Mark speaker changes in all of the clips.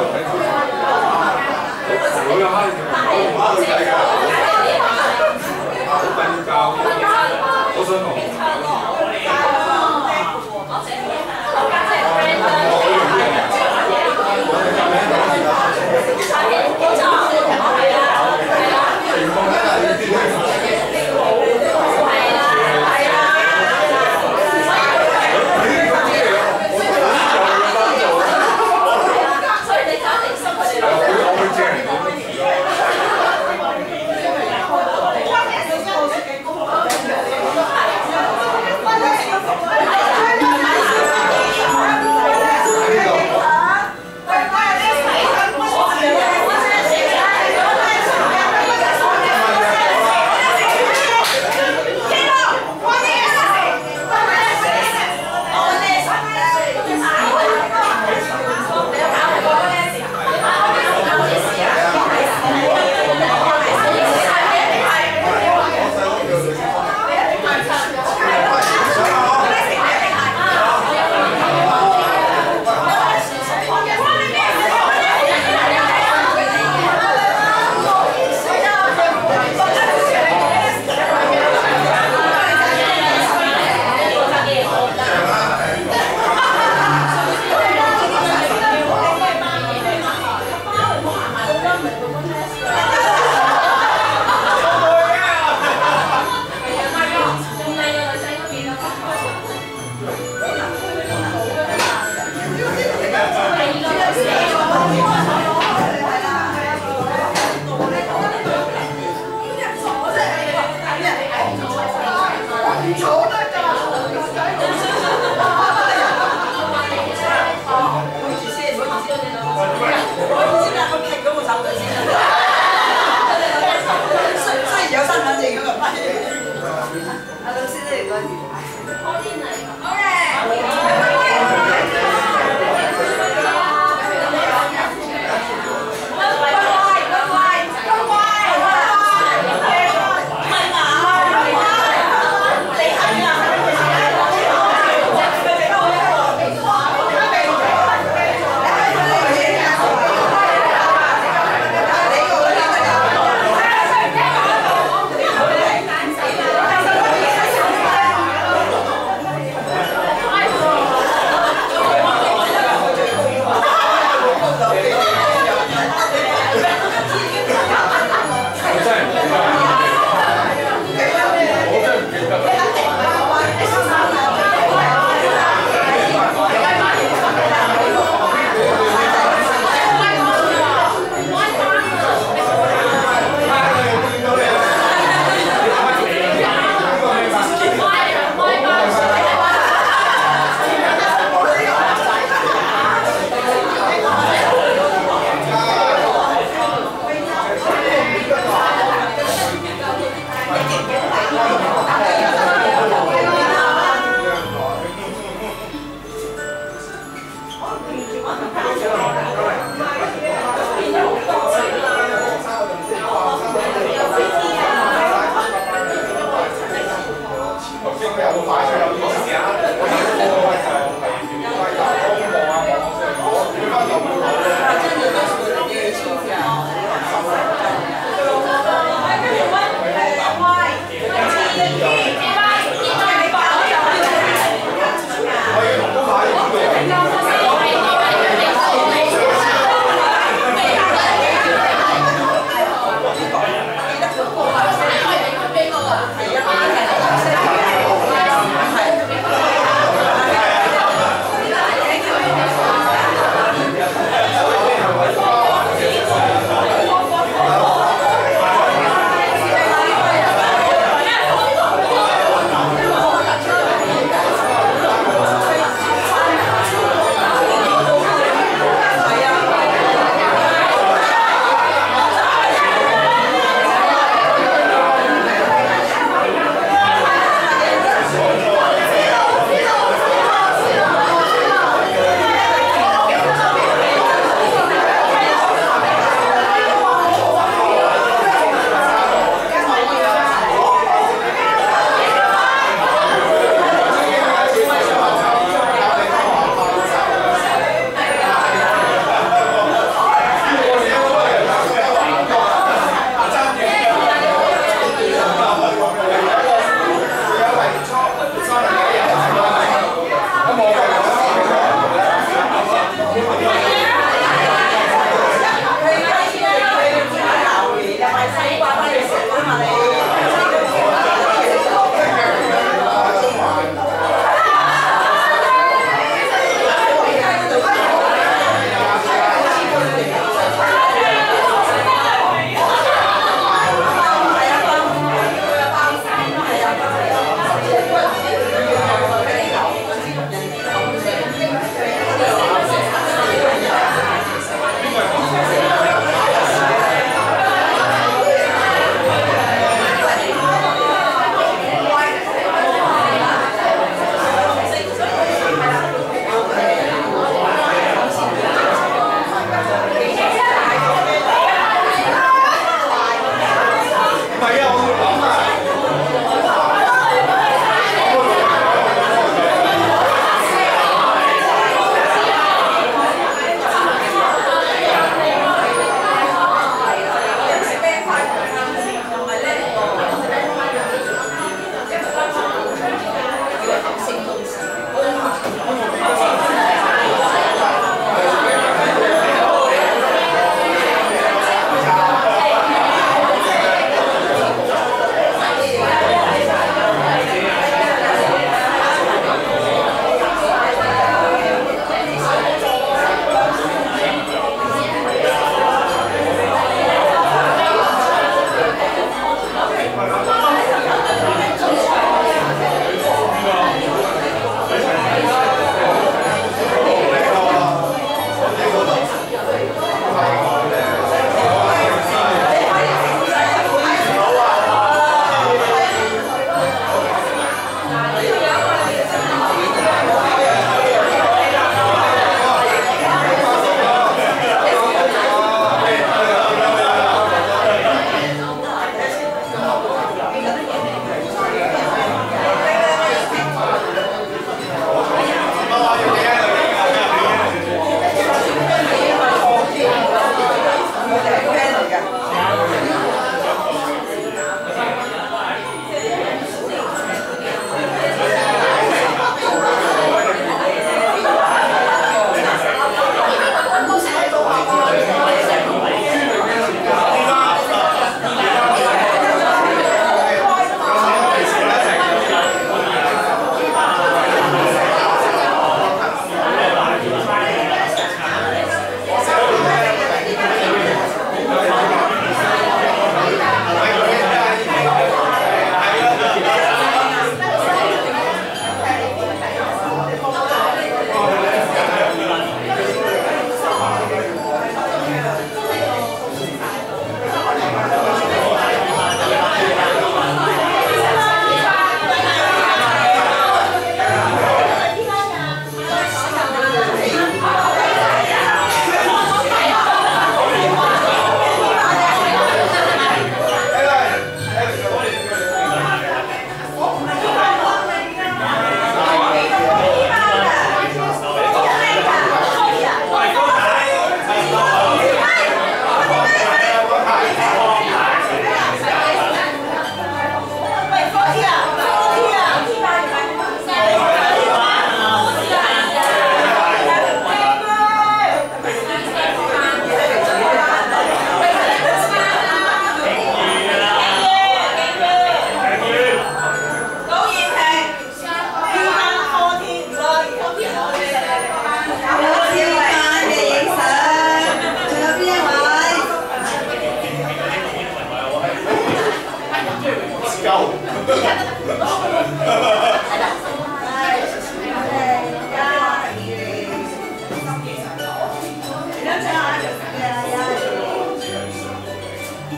Speaker 1: 哎，好啊！好啊！好！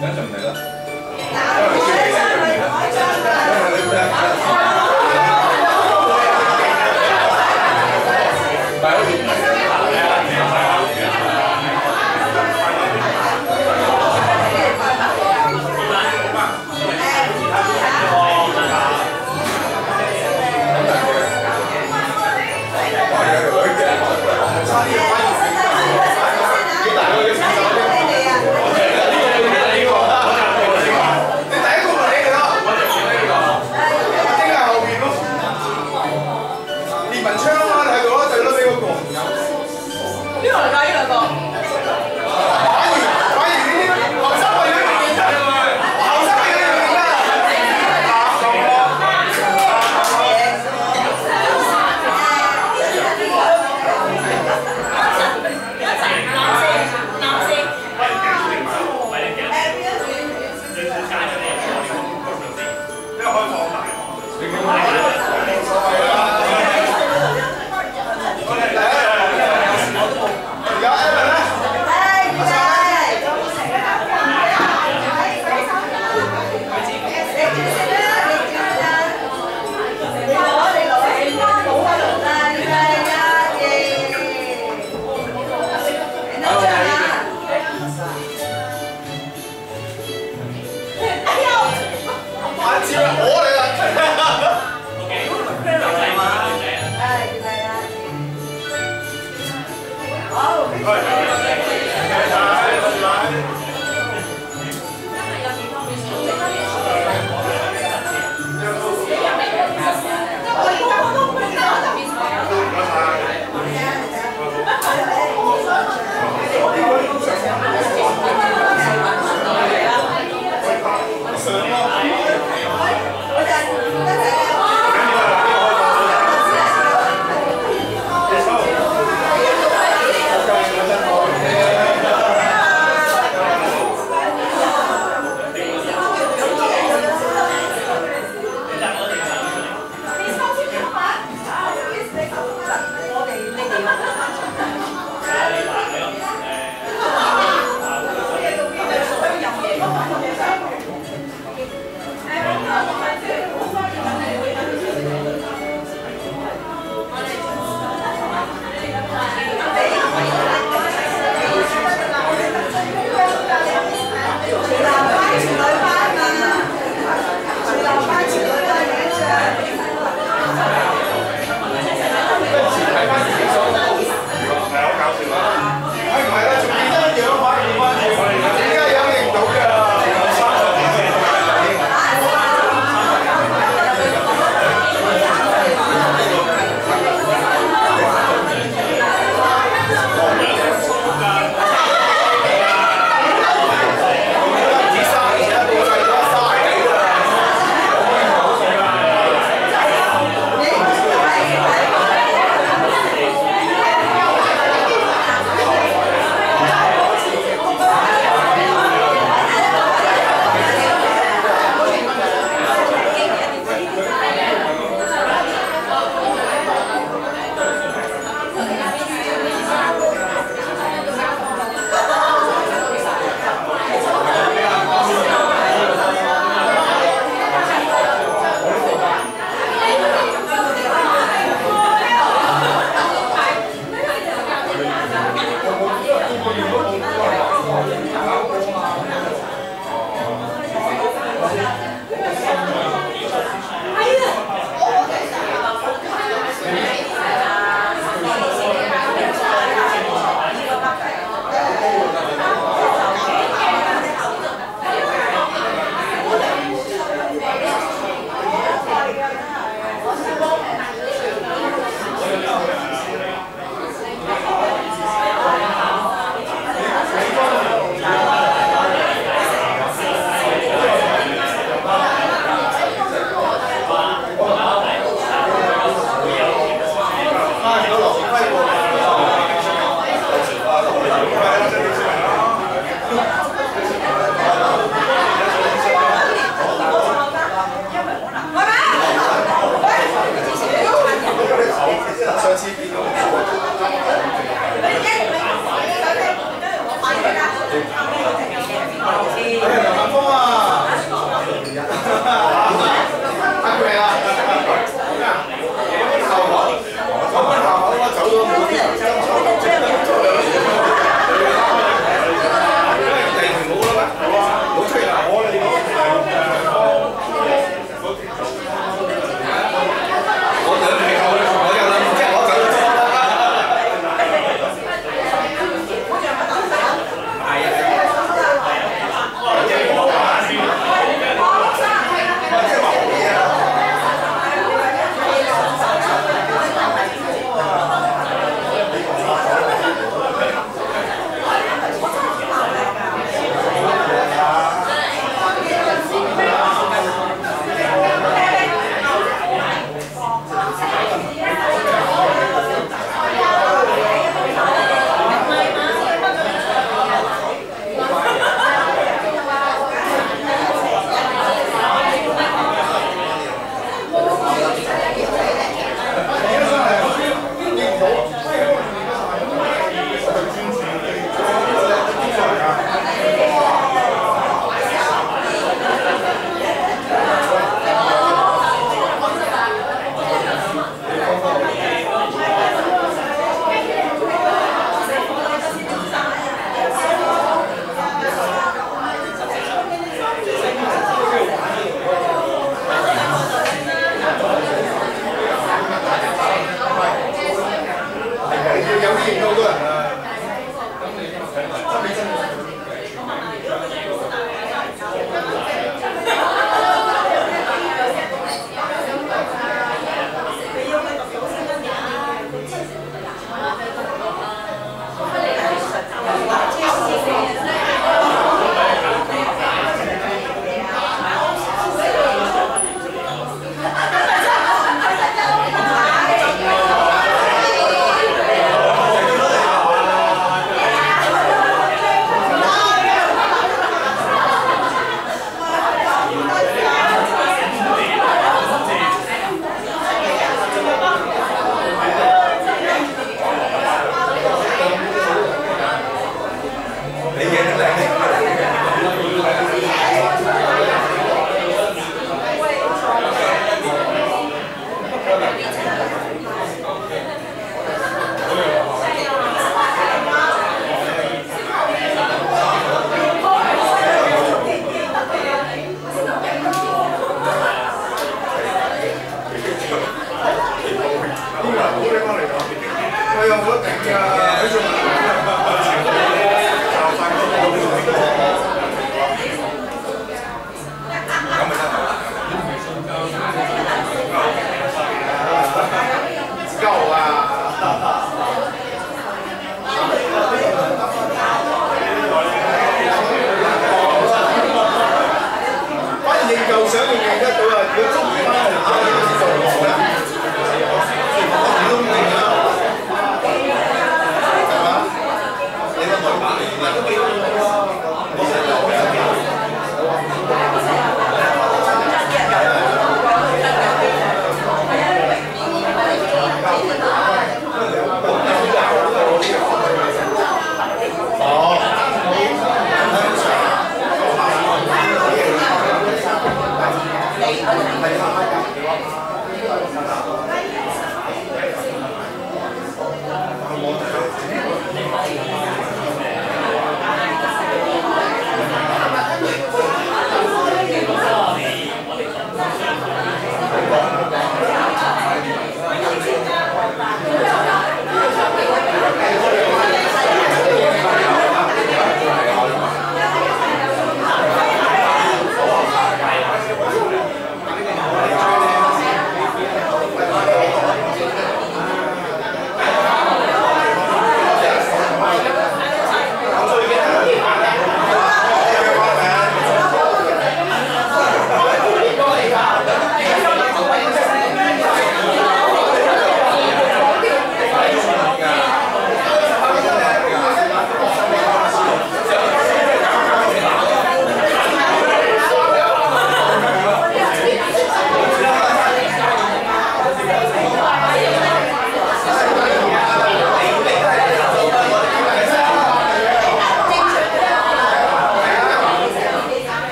Speaker 2: Jangan jangan merah. Jangan jangan
Speaker 1: merah.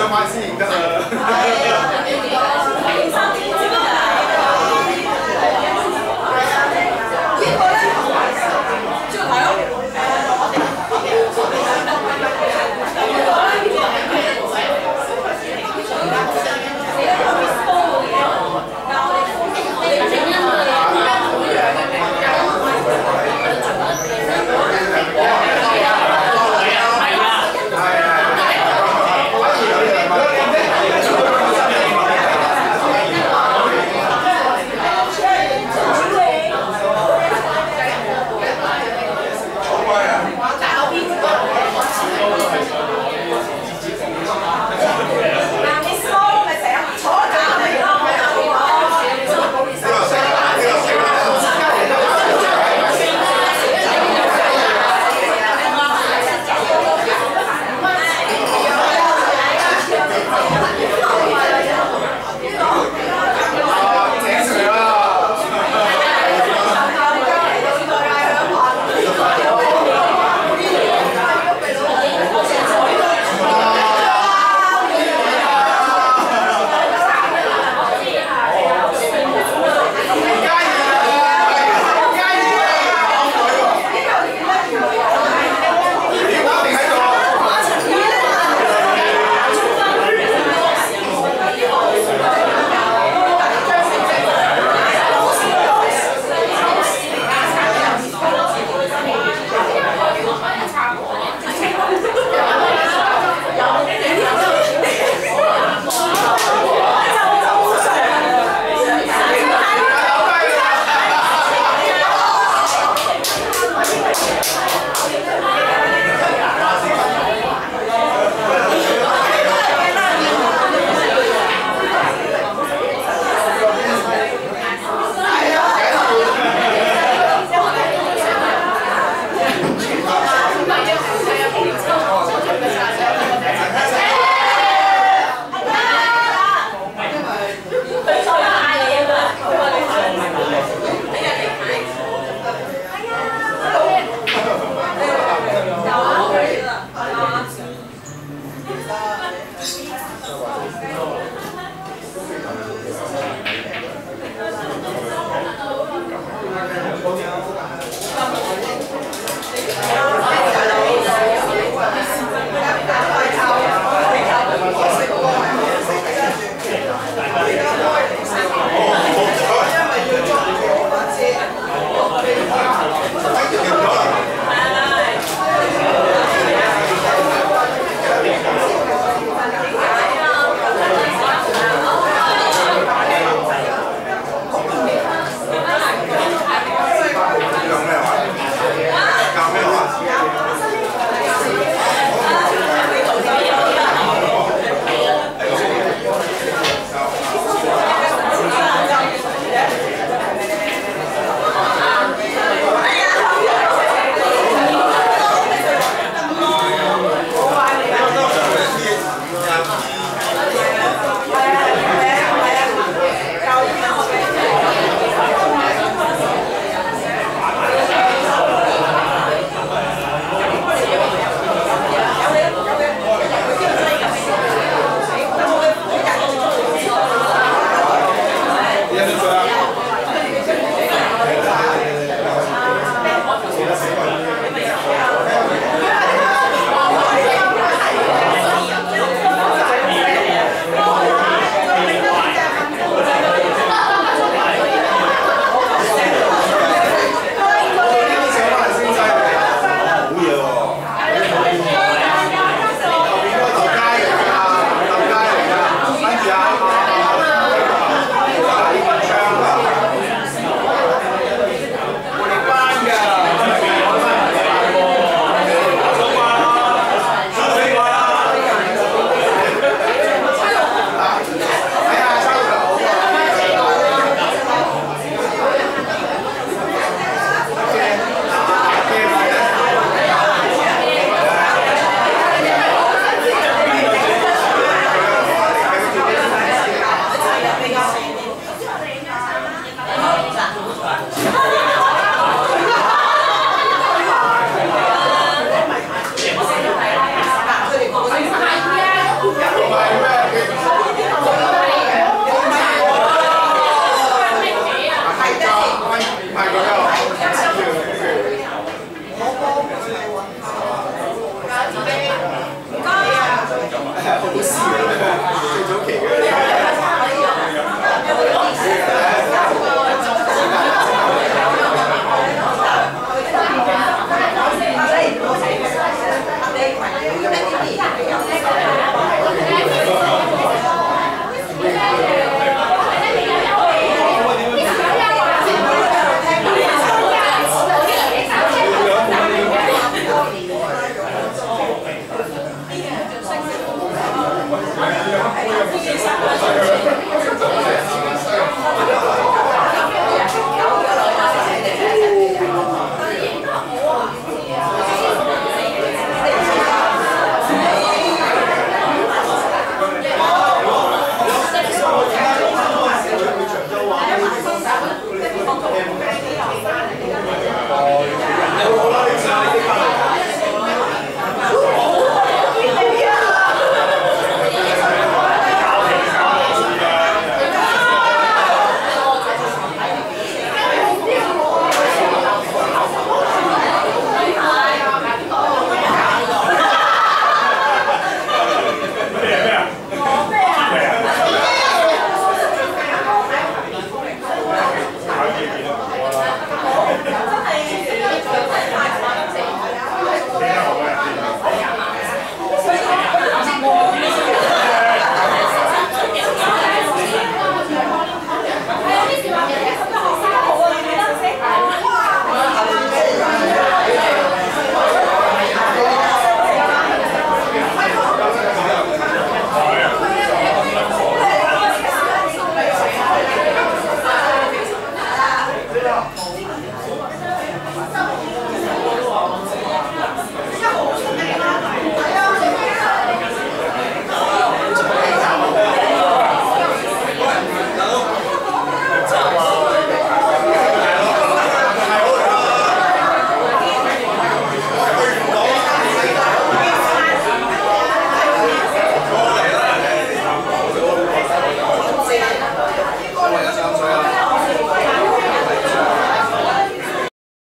Speaker 1: 要卖摄影灯